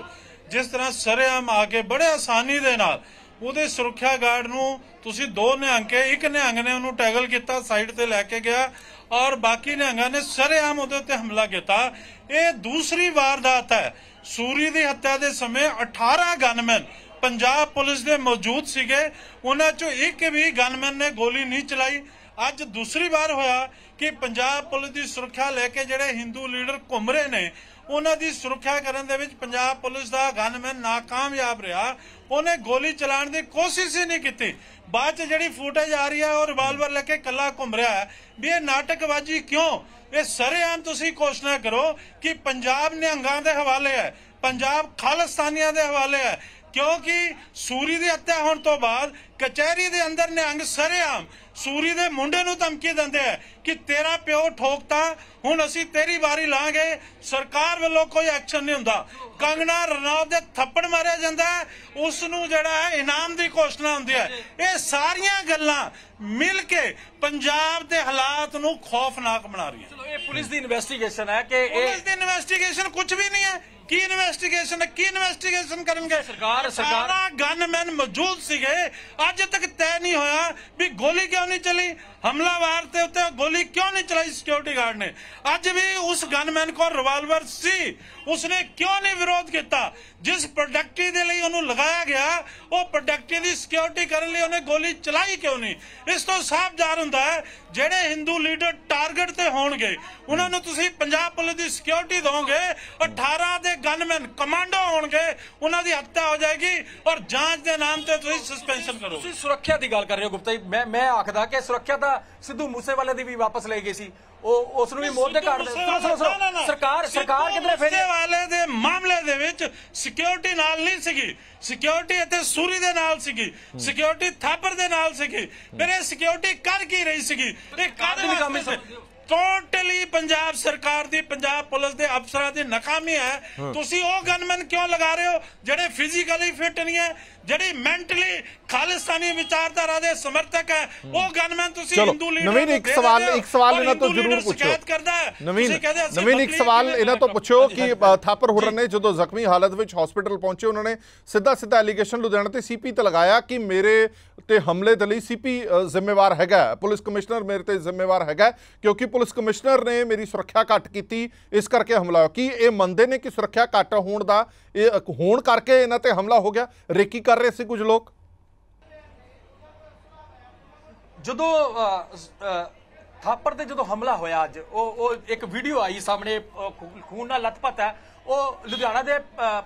ਜਿਸ ਤਰ੍ਹਾਂ ਸਰੇਆਮ ਆ ਕੇ ਬੜੇ ਆਸਾਨੀ ਦੇ ਨਾਲ ਉਹਦੇ ਸੁਰੱਖਿਆ ਗਾਰਡ ਨੂੰ ਤੁਸੀਂ ਦੋ ਨਿਹੰਗ ਕੇ, ਇੱਕ ਨਿਹੰਗ ਨੇ ਉਹਨੂੰ ਟੈਗਲ ਕੀਤਾ, ਸਾਈਡ ਤੇ ਲੈ ਕੇ ਗਿਆ ਔਰ ਬਾਕੀ ਨਿਹੰਗਾਂ ਨੇ ਸਰੇਆਮ ਉਹਦੇ ਉੱਤੇ ਹਮਲਾ ਕੀਤਾ। ਇਹ ਦੂਸਰੀ ਵਾਰਦਾਤ ਹੈ। ਸੂਰੀ ਦੀ ਹੱਤਿਆ ਦੇ ਸਮੇਂ 18 ਗਨਮੈਨ ਪੰਜਾਬ ਪੁਲਿਸ ਦੇ ਮੌਜੂਦ ਸੀਗੇ। ਉਹਨਾਂ ਚੋਂ ਇੱਕ ਵੀ ਗਨਮੈਨ ਨੇ ਗੋਲੀ ਨਹੀਂ ਚਲਾਈ। ਅੱਜ ਦੂਸਰੀ ਵਾਰ ਹੋਇਆ ਕਿ ਪੰਜਾਬ ਪੁਲਿਸ ਦੀ ਸੁਰੱਖਿਆ ਲੈ ਕੇ ਜਿਹੜੇ ਹਿੰਦੂ ਲੀਡਰ ਘੁੰਮ ਰਹੇ ਨੇ ਉਹਨਾਂ ਦੀ ਸੁਰੱਖਿਆ ਕਰਨ ਦੇ ਵਿੱਚ ਪੰਜਾਬ ਪੁਲਿਸ ਦਾ ਗਨਮੈਨ ਨਾਕਾਮਯਾਬ ਰਿਹਾ। ਉਹਨੇ ਗੋਲੀ ਚਲਾਉਣ ਦੀ ਕੋਸ਼ਿਸ਼ ਹੀ ਨਹੀਂ ਕੀਤੀ। ਬਾਅਦ ਚ ਜਿਹੜੀ ਫੁਟੇਜ ਆ ਰਹੀ ਹੈ, ਉਹ ਰਿਵਾਲਵਰ ਲੈ ਕੇ ਕੱਲਾ ਘੁੰਮ ਰਿਹਾ ਹੈ। ਵੀ ਇਹ ਨਾਟਕਬਾਜ਼ੀ ਕਿਉਂ? ਇਹ ਸਰੇਆਮ ਤੁਸੀਂ ਘੋਸ਼ਣਾ ਕਰੋ ਕਿ ਪੰਜਾਬ ਨਿਹੰਗਾਂ ਦੇ ਹਵਾਲੇ ਹੈ, ਪੰਜਾਬ ਖਾਲਿਸਤਾਨੀਆਂ ਦੇ ਹਵਾਲੇ ਹੈ। ਕਿਉਂਕਿ ਸੂਰੀ ਦੀ ਹੱਤਿਆ ਹੋਣ ਤੋਂ ਬਾਅਦ ਕਚਹਿਰੀ ਦੇ ਅੰਦਰ ਨਿਹੰਗ ਸਰੇਆਮ ਸੂਰੀ ਦੇ ਮੁੰਡੇ ਨੂੰ ਧਮਕੀ ਦਿੰਦੇ ਆ ਕਿ ਤੇਰਾ ਪਿਓ ਠੋਕਤਾ ਹੁਣ ਅਸੀਂ ਤੇਰੀ ਵਾਰੀ ਲਾਂਗੇ। ਸਰਕਾਰ ਵੱਲੋਂ ਕੋਈ ਐਕਸ਼ਨ ਨਹੀਂ ਹੁੰਦਾ। ਕੰਗਨਾ ਰਣੌਤ ਦੇ ਥੱਪੜ ਮਾਰਿਆ ਜਾਂਦਾ ਉਸ ਨੂੰ ਜਿਹੜਾ ਹੈ ਇਨਾਮ ਦੀ ਘੋਸ਼ਣਾ ਹੁੰਦੀ ਹੈ। ਇਹ ਸਾਰੀਆਂ ਗੱਲਾਂ ਮਿਲ ਕੇ ਪੰਜਾਬ ਦੇ ਹਾਲਾਤ ਨੂੰ ਖੌਫਨਾਕ ਬਣਾ ਰਹੀਆਂ ਚਲੋ ਇਹ ਪੁਲਿਸ ਦੀ ਇਨਵੈਸਟੀਗੇਸ਼ਨ ਹੈ ਕਿ ਇਹ ਪੁਲਿਸ ਦੀ ਇਨਵੈਸਟੀਗੇਸ਼ਨ ਕੁਝ ਵੀ ਨਹੀਂ ਹੈ। ਕੀ ਇਨਵੈਸਟੀਗੇਸ਼ਨ ਹੈ? ਕੀ ਇਨਵੈਸਟੀਗੇਸ਼ਨ ਕਰਨਗੇ? ਸਰਕਾਰ- ਸਰਕਾਰ- ਗਨਮੈਨ ਮੌਜੂਦ ਸੀਗੇ। ਅੱਜ ਤੱਕ ਤੈਅ ਨਹੀਂ ਹੋਇਆ ਵੀ ਗੋਲੀ ਕਿਉਂ ਨਹੀਂ ਚੱਲੀ ਹਮਲਾਵਰ ਤੇ ਉੱਤੇ ਗੋਲੀ ਕਿਉਂ ਨਹੀਂ ਚਲਾਈ ਸਿਕਿਉਰਿਟੀ ਗਾਰਡ ਨੇ ਅੱਜ ਵੀ ਉਸ ਗਨਮੈਨ ਕੋਲ ਰਿਵਾਲਵਰ ਸੀ ਉਸਨੇ ਕਿਉਂ ਨਹੀਂ ਵਿਰੋਧ ਕੀਤਾ ਜਿਸ ਪ੍ਰੋਡਕਟੀ ਦੇ ਲਈ ਉਹਨੂੰ ਲਗਾਇਆ ਗਿਆ ਉਹ ਪ੍ਰੋਡਕਟੀ ਦੀ ਸਿਕਿਉਰਿਟੀ ਕਰਨ ਲਈ ਉਹਨੇ ਗੋਲੀ ਚਲਾਈ ਕਿਉਂ ਨਹੀਂ? ਇਸ ਤੋਂ ਸਾਫ਼ ਜ਼ਾਹਰ ਹੁੰਦਾ ਹੈ ਜਿਹੜੇ ਹਿੰਦੂ ਲੀਡਰ ਟਾਰਗੇਟ ਤੇ ਹੋਣਗੇ ਉਹਨਾਂ ਨੂੰ ਤੁਸੀਂ ਪੰਜਾਬ ਪੁਲਿਸ ਦੀ ਸਿਕਿਉਰਿਟੀ ਦੋਗੇ 18 ਦੇ ਗਨਮੈਨ ਕਮਾਂਡੋ ਹੋਣਗੇ ਉਹਨਾਂ ਦੀ ਹੱਤਿਆ ਹੋ ਜਾਏਗੀ ਔਰ ਜਾਂਚ ਦੇ ਨਾਮ ਤੇ ਤੁਸੀਂ ਸਸਪੈਂਸ਼ਨ ਕਰੋਗੇ। ਤੁਸੀਂ ਸੁਰੱਖਿਆ ਦੀ ਗੱਲ ਕਰ ਰਹੇ ਹੋ ਗੁਪਤਾ ਜੀ। ਮੈਂ ਮੈਂ ਆਖਦਾ ਕਿ ਸੁਰੱਖਿਆ ਤਾਂ ਸਿੱਧੂ ਮੂਸੇਵਾਲੇ ਦੀ ਵੀ ਵਾਪਸ ਲੈ ਗਈ ਸੀ। ਉਹ ਉਸ ਨੂੰ ਵੀ ਮੌਤ ਦੇ ਘਾਟ ਦੇ ਸੁਣੋ ਸੁਣੋ ਸਰਕਾਰ ਸਰਕਾਰ ਕਿਧਰੇ ਫੇਰ ਵਾਲੇ ਦੇ ਮਾਮਲੇ ਦੇ ਵਿੱਚ ਸਿਕਿਉਰਿਟੀ ਨਾਲ ਨਹੀਂ ਸੀਗੀ। ਸਿਕਿਉਰਿਟੀ ਇੱਥੇ ਸੂਰੀ ਦੇ ਨਾਲ ਸੀਗੀ। ਸਿਕਿਉਰਿਟੀ ਥਾਪਰ ਦੇ ਨਾਲ ਸੀਗੀ। ਫਿਰ ਇਹ ਸਿਕਿਉਰਿਟੀ ਕਰ ਕੀ ਰਹੀ ਸੀਗੀ? ਇਹ ਕਾਹਦੇ ਦੀ ਟੋਟਲੀ ਪੰਜਾਬ ਸਰਕਾਰ ਦੀ ਪੰਜਾਬ ਪੁਲਿਸ ਦੇ ਅਫਸਰਾਂ ਦੀ ਨਾਕਾਮੀ ਹੈ। ਤੁਸੀਂ ਉਹ ਗਨਮੈਨ ਕਿਉਂ ਲਗਾ ਰਹੇ ਹੋ ਜਿਹੜੇ ਫਿਜ਼ੀਕਲੀ ਫਿਟ ਨਹੀਂ ਹੈ ਜਿਹੜੀ ਮੈਂਟਲੀ ਖਾਲਿਸਤਾਨੀ ਵਿਚਾਰਧਾਰਾ ਦੇ ਸਮਰਥਕ ਹੈ ਉਹ ਗਨਮੈਨ ਤੁਸੀਂ ਹਿੰਦੂ ਲੀਡਰ ਨਵੀਨ, ਇੱਕ ਸਵਾਲ- ਇੱਕ ਸਵਾਲ ਇਹਨਾਂ ਤੋਂ ਜ਼ਰੂਰ ਪੁੱਛੋ। ਨਵੀਨ ਤੁਸੀਂ ਕਹਿੰਦੇ ਅਸੀਂ ਨਵੀਨ ਇੱਕ ਸਵਾਲ ਇਹਨਾਂ ਤੋਂ? ਪੁੱਛੋ ਕਿ ਥਾਪਰ ਹੁਰਨ ਨੇ ਜਦੋਂ ਜ਼ਖਮੀ ਹਾਲਤ ਵਿੱਚ ਹਸਪੀਟਲ ਪਹੁੰਚੇ ਉਹਨਾਂ ਨੇ ਸਿੱਧਾ ਸਿੱਧਾ ਐਲੀਗੇਸ਼ਨ ਲੁਧਿਆਣਾ ਤੇ ਸੀਪੀ ਤੇ ਲਗਾਇਆ ਕਿ ਮੇਰੇ ਤੇ ਹਮਲੇ ਦੇ ਲਈ ਸੀਪੀ ਜ਼ਿੰਮੇਵਾਰ ਹੈਗਾ ਪੁਲਿਸ ਕਮਿਸ਼ਨਰ ਮੇਰੇ ਤੇ ਜ਼ਿੰਮੇਵਾਰ ਹੈਗਾ ਕਿਉਂਕਿ ਪੁਲਿਸ ਕਮਿਸ਼ਨਰ ਨੇ ਮੇਰੀ ਸੁਰੱਖਿਆ ਘੱਟ ਕੀਤੀ। ਇਸ ਕਰਕੇ ਹਮਲਾ ਕੀ ਇਹ ਮੰਨਦੇ ਨੇ ਕਿ ਸੁਰੱਖਿਆ ਘੱਟ ਹੋਣ ਦਾ, ਇਹ ਹੋਣ ਕਰਕੇ ਇਹਨਾਂ ਤੇ ਹਮਲਾ ਹੋ ਗਿਆ? ਰੇਕੀ ਕਰ ਰਹੇ ਸੀ ਕੁਝ ਲੋਕ? ਜਦੋਂ ਥਾਪੜ ਤੇ ਜਦੋਂ ਹਮਲਾ ਹੋਇਆ ਅੱਜ, ਉਹ ਉਹ ਇੱਕ ਵੀਡੀਓ ਆਈ ਸਾਹਮਣੇ ਖੂਨ ਨਾਲ ਲਥਪਥ ਹੈ। ਉਹ ਲੁਧਿਆਣਾ ਦੇ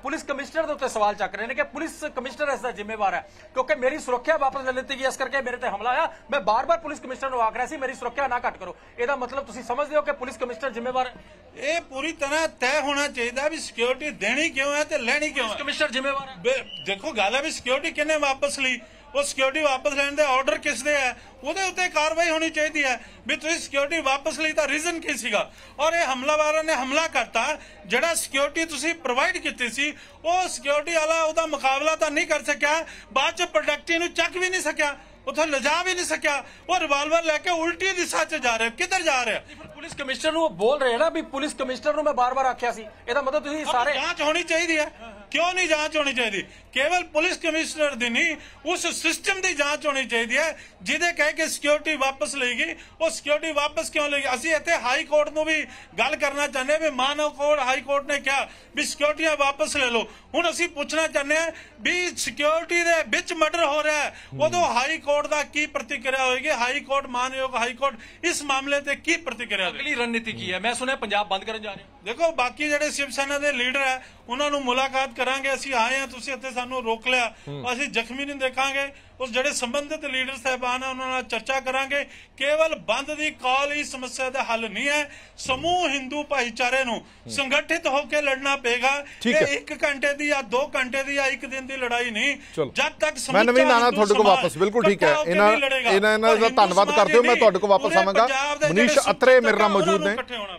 ਪੁਲਿਸ ਕਮਿਸ਼ਨਰ ਦੇ ਉੱਤੇ ਸਵਾਲ ਚੱਕ ਰਹੇ ਨੇ ਕਿ ਪੁਲਿਸ ਕਮਿਸ਼ਨਰ ਇਸ ਦਾ ਜ਼ਿੰਮੇਵਾਰ ਹੈ। ਕਿਉਂਕਿ ਮੇਰੀ ਸੁਰੱਖਿਆ ਵਾਪਸ ਲੈ ਲਿੱਤੀ ਗਈ ਇਸ ਕਰਕੇ ਮੇਰੇ ਤੇ ਹਮਲਾ ਹੋਇਆ। ਮੈਂ ਬਾਰ-ਬਾਰ ਪੁਲਿਸ ਕਮਿਸ਼ਨਰ ਨੂੰ ਆਖ ਰਿਹਾ ਸੀ ਮੇਰੀ ਸੁਰੱਖਿਆ ਨਾ ਘੱਟ ਕਰੋ। ਇਹਦਾ ਮਤਲਬ ਤੁਸੀਂ ਸਮਝਦੇ ਹੋ ਕਿ ਪੁਲਿਸ ਕਮਿਸ਼ਨਰ ਜ਼ਿੰਮੇਵਾਰ ਹੈ? ਇਹ ਪੂਰੀ ਤਰ੍ਹਾਂ ਤੈਅ ਹੋਣਾ ਚਾਹੀਦਾ ਵੀ ਸਿਕਿਉਰਿਟੀ ਦੇਣੀ ਕਿਉਂ ਹੈ ਤੇ ਲੈਣੀ ਕਿਉਂ ਹੈ? ਕਮਿਸ਼ਨਰ ਜ਼ਿੰਮੇਵਾਰ ਹੈ? ਦੇਖੋ ਗੱਲ ਹੈ ਵੀ ਸਿਕਿਉਰਿਟੀ ਕਿੰਨੇ ਵਾਪਸ ਲਈ? ਉਹ ਸਿਕਿਉਰਿਟੀ ਵਾਪਸ ਲੈਣ ਦੇ ਆਰਡਰ ਕਿਸ ਦੇ ਹੈ? ਉਹਦੇ ਉੱਤੇ ਕਾਰਵਾਈ ਹੋਣੀ ਚਾਹੀਦੀ ਹੈ। ਵੀ ਤੁਸੀਂ ਸਿਕਿਉਰਿਟੀ ਵਾਪਸ ਲਈ ਤਾਂ ਰੀਜ਼ਨ ਕੀ ਸੀਗਾ? ਔਰ ਇਹ ਹਮਲਾਵਰਾਂ ਨੇ ਹਮਲਾ ਕਰਤਾ ਜਿਹੜਾ ਸਿਕਿਉਰਿਟੀ ਤੁਸੀਂ ਪ੍ਰੋਵਾਈਡ ਕੀਤੀ ਸੀ ਉਹ ਸਿਕਿਉਰਿਟੀ ਵਾਲਾ ਉਹਦਾ ਮੁਕਾਬਲਾ ਤਾਂ ਨਹੀਂ ਕਰ ਸਕਿਆ ਬਾਅਦ ਚ ਪ੍ਰੋਡਕਟੀ ਨੂੰ ਚੱਕ ਵੀ ਨਹੀਂ ਸਕਿਆ ਉੱਥੇ ਲਿਜਾ ਵੀ ਨਹੀਂ ਸਕਿਆ ਉਹ ਰਿਵਾਲਵਰ ਲੈ ਕੇ ਉਲਟੀ ਦਿਸ਼ਾ 'ਚ ਜਾ ਰਿਹਾ ਕਿੱਧਰ ਜਾ ਰਿਹਾ? ਪੁਲਿਸ ਕਮਿਸ਼ਨਰ ਨੂੰ ਉਹ ਬੋਲ ਰਹੇ ਨਾ ਵੀ ਪੁਲਿਸ ਕਮਿਸ਼ਨਰ ਨੂੰ ਮੈਂ ਬਾਰ-ਬਾਰ ਆਖਿਆ ਸੀ। ਇਹਦਾ ਮਤਲਬ ਤੁਸੀਂ ਸਾਰੇ ਜਾਂਚ ਹੋਣੀ ਚਾਹੀਦੀ ਹੈ। ਕਿਉਂ ਨਹੀਂ ਜਾਂਚ ਹੋਣੀ ਚਾਹੀਦੀ? ਕੇਵਲ ਪੁਲਿਸ ਕਮਿਸ਼ਨਰ ਦੀ ਨਹੀਂ ਉਸ ਸਿਸਟਮ ਦੀ ਜਾਂਚ ਹੋਣੀ ਚਾਹੀਦੀ ਹੈ ਜਿਹਦੇ ਕਹਿ ਕੇ ਸਿਕਿਉਰਿਟੀ ਵਾਪਸ ਲਈ ਗਈ। ਉਹ ਸਿਕਿਉਰਿਟੀ ਵਾਪਸ ਕਿਉਂ ਲਈ ਅਸੀਂ ਇੱਥੇ ਹਾਈ ਕੋਰਟ ਨੂੰ ਵੀ ਗੱਲ ਕਰਨਾ ਚਾਹੁੰਦੇ ਹਾਂ ਵੀ ਮਾਨਵ ਕੋਰਟ ਹਾਈ ਕੋਰਟ ਨੇ ਕਿਹਾ ਵੀ ਸਿਕਿਉਰਿਟੀਆਂ ਵਾਪਸ ਲੈ ਲਓ। ਹੁਣ ਅਸੀਂ ਪੁੱਛਣਾ ਚਾਹੁੰਦੇ ਹਾਂ ਵੀ ਸਿਕਿਉਰਿਟੀ ਦੇ ਵਿੱਚ ਮਰਡਰ ਹੋ ਰਿਹਾ ਹੈ। ਉਦੋਂ ਹਾਈ ਕੋਰਟ ਦਾ ਕੀ ਪ੍ਰਤੀਕਿਰਿਆ ਹੋਏਗੀ? ਹਾਈ ਕੋਰਟ ਮਾਨਯੋਗ ਹਾਈ ਕੋਰਟ ਇਸ ਮਾਮਲੇ ਤੇ ਕੀ ਪ੍ਰਤੀਕਿਰਿਆ ਅਗਲੀ ਰਣਨੀਤੀ ਕੀ ਹੈ? ਮੈਂ ਸੁਣਿਆ ਪੰਜਾਬ ਬੰਦ ਕਰਨ ਜਾ ਰਹੇ ਹੋ। ਦੇਖੋ ਬਾਕੀ ਜਿਹੜੇ ਸ਼ਿਵ ਸੈਨਾ ਦੇ ਲੀਡਰ ਹੈ ਉਹਨਾਂ ਨੂੰ ਮੁਲਾਕਾਤ ਕਰਾਂਗੇ ਅਸੀਂ ਆਏ ਹਾਂ ਤੁਸੀਂ ਇੱਥੇ ਸਾਨੂੰ ਰੋਕ ਲਿਆ ਅਸੀਂ ਜ਼ਖਮੀ ਨਹੀਂ ਦੇਖਾਂਗੇ। ਉਸ ਜਿਹੜੇ ਸੰਬੰਧਿਤ ਲੀਡਰ ਸਾਹਿਬਾਨ ਆ ਉਹਨਾਂ ਨਾਲ ਚਰਚਾ ਕਰਾਂਗੇ। ਕੇਵਲ ਬੰਦ ਦੀ ਕਾਲ ਹੀ ਸਮੱਸਿਆ ਦਾ ਹੱਲ ਨਹੀਂ ਹੈ। ਸਮੂਹ ਹਿੰਦੂ ਭਾਈਚਾਰੇ ਨੂੰ ਸੰਗਠਿਤ ਹੋ ਕੇ ਲੜਨਾ ਪਏਗਾ। ਇਹ ਇੱਕ ਘੰਟੇ ਦੀ ਜਾਂ 2 ਘੰਟੇ ਦੀ ਜਾਂ ਇੱਕ ਦਿਨ ਦੀ ਲੜਾਈ ਨਹੀਂ। ਜਦ ਤੱਕ ਮੈਂ ਆਣਾ ਹਿੰਦੂ ਤੁਹਾਡੇ ਕੋਲ ਵਾਪਸ ਬਿਲਕੁਲ ਠੀਕ ਹੈ। ਇਹਨਾਂ। ਇਹਨਾਂ ਇਹਨਾਂ ਦਾ ਧੰਨਵਾਦ ਕਰਦੇ ਹੋ ਮੈਂ ਤੁਹਾਡੇ ਕੋਲ ਵਾਪਸ ਆਵਾਂਗਾ। ਮਨੀਸ਼ ਅਤਰੇ ਮੇਰੇ ਨਾਲ ਮੌਜੂਦ ਨੂੰ।